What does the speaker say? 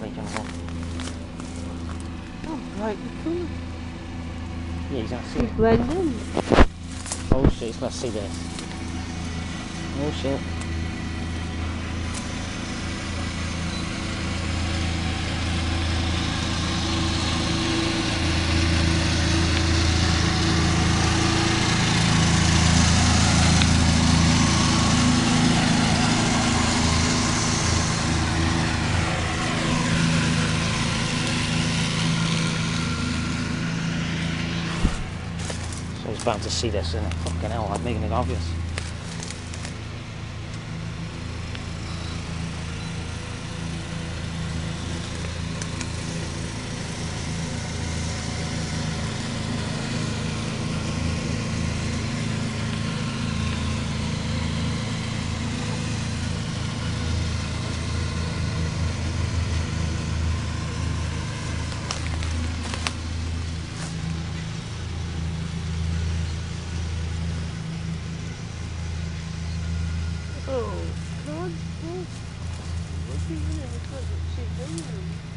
Region 1. Oh, right, cool. Yeah, he's gonna see You it. blend in. Oh shit, he's gonna see this. Oh shit. He's bound to see this, isn't it? Fucking hell, I'm making it obvious. Oh, God. What's even in front of the shit?